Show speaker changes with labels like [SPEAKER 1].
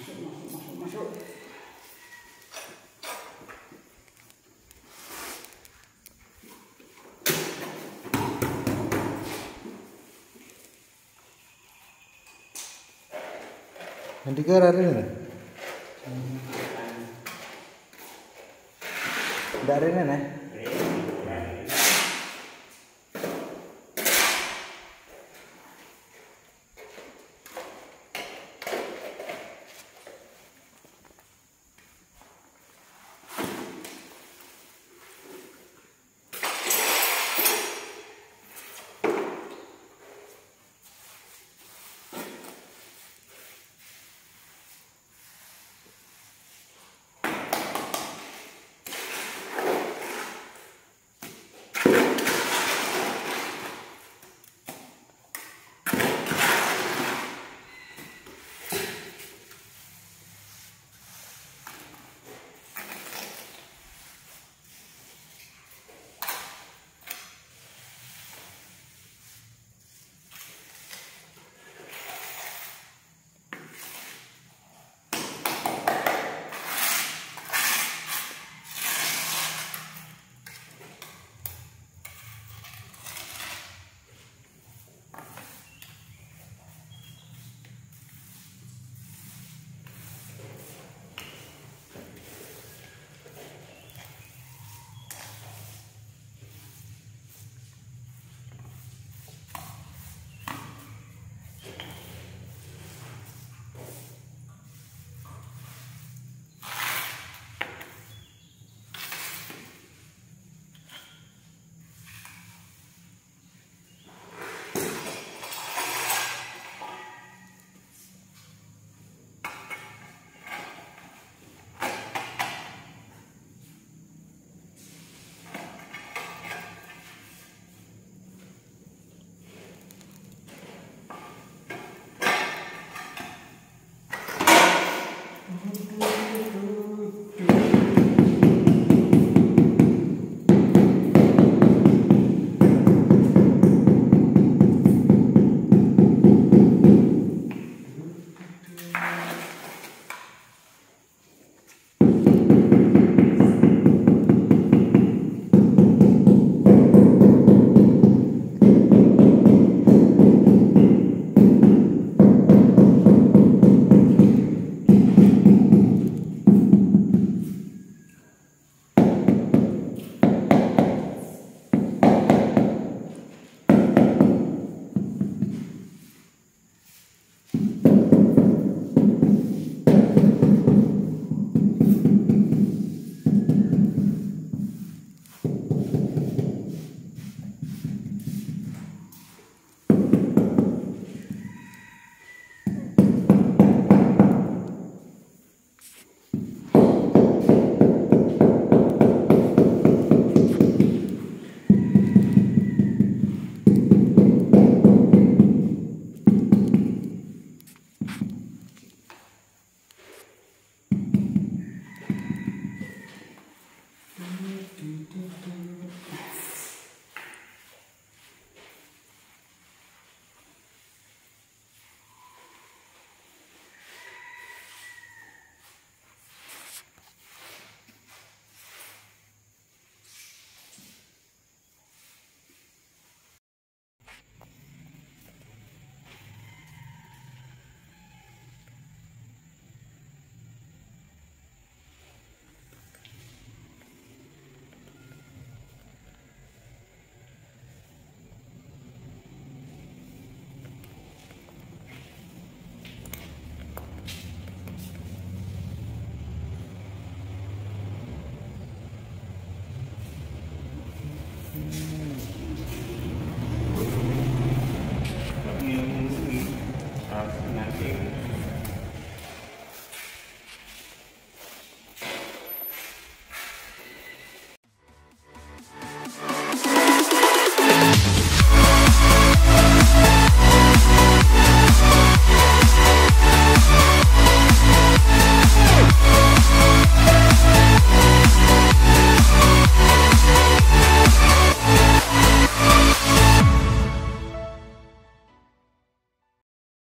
[SPEAKER 1] masuk masuk masuk masuk
[SPEAKER 2] hari ini? Ini, Matthew.